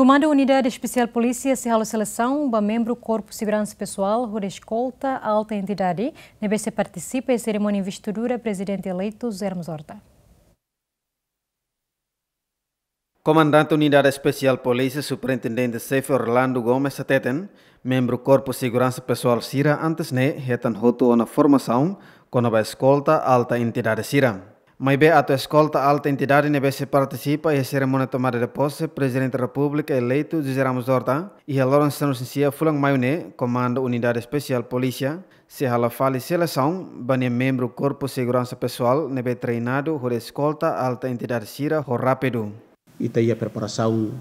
Comando Unidade Especial Polícia Serralo Seleção, ba membro Corpo Segurança Pessoal, Rua Escolta, alta entidade, NBC participa em cerimônia investidura presidente eleito Zermos Horta. Comandante Unidade Especial Polícia Superintendente Sefe Orlando Gomes Sateten, membro Corpo Segurança Pessoal Sira antes ne retan hotu na formação com a escolta alta entidade Sira. Mas bem, a escolta alta entidade nebe se participa e cerimônia tomada de posse, Presidente da República eleito José Ramos Horta e a Lawrence Sanusia Fulang Maione, comando Unidade Especial Polícia, se fale seleção, bane membro Corpo Segurança Pessoal nebe treinado por escolta alta entidade Sira o rápido. Tem a preparação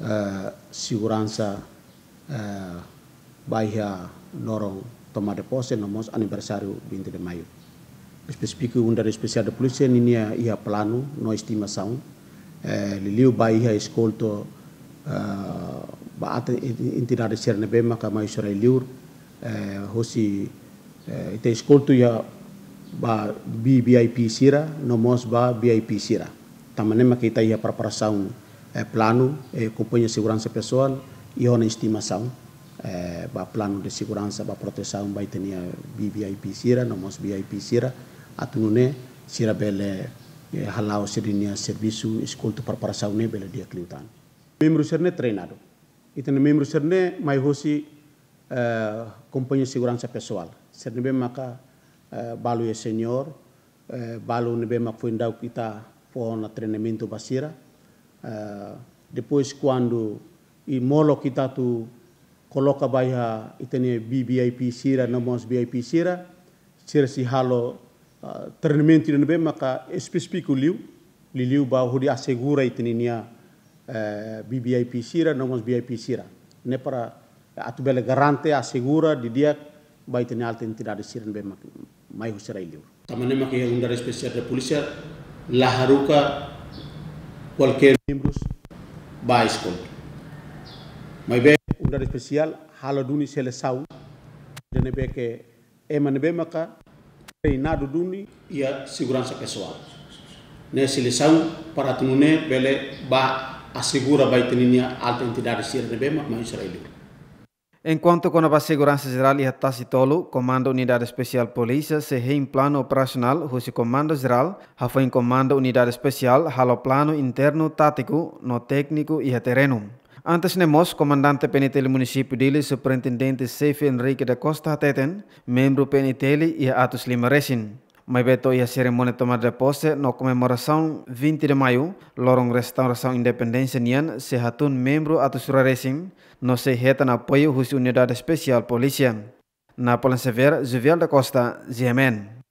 uh, segurança uh, baia norong tomada de posse no aniversário 20 de maio específico undang especial da polícia ninia ia plano no estimação eh, liliu ba ia escolto uh, ba entidade serne be maka mai sora liur eh, hosi eh, ite escolto ia ba BBIP sira no mos ba BIP sira tamane maka ita ia preparação eh, plano eh, companhia segurança pessoal e ona estimação eh, ba plano de segurança ba proteção ba itenia BBIP sira no mos BIP sira. Atunune sira bele e halau serinia serviço escolto preparação ne bele dia kliutan membro serne treinado. Itene membro serne mai hosi uh, companhia segurança pessoal. Serne be maka uh, balu e senior uh, balu ne be mak foi ndau kita po na treinamento basira. Uh, depois quando i molo kita tu coloca baia itene BBIP sira nomos BIP sira sira si halo uh, treinamento no bem maka específico liu li liu ba hudi assegura itininia uh, BBIP sira nomos BIP sira. Ne para atu bele garante assegura di dia ba itini alta entidade sira no bem maka mai husira liu tamane maka ya undar especial da polícia la haruka qualquer membros ba escolta be dada spécial haala duni sele saw beke be maka duni ya segurança pessoal ne sele saw para tunune la seguridad geral y Comando Unidad Especial se en plano operacional, justo Comando Geral, ha fue en Comando Unidad Especial, halo plano interno tático, no técnico y terreno. Antes nemos, comandante PNTL município dele, superintendente Seife Enrique da Costa Teten, membro PNTL e Atos Lima Resin. Mas beto e a cerimônia tomada de posse na comemoração 20 de maio, lorong restauração independência nian se hatun membro Atos Resin, no se retan apoio da unidade especial polícia. Na Polícia Severa, Juvial da Costa, GMN.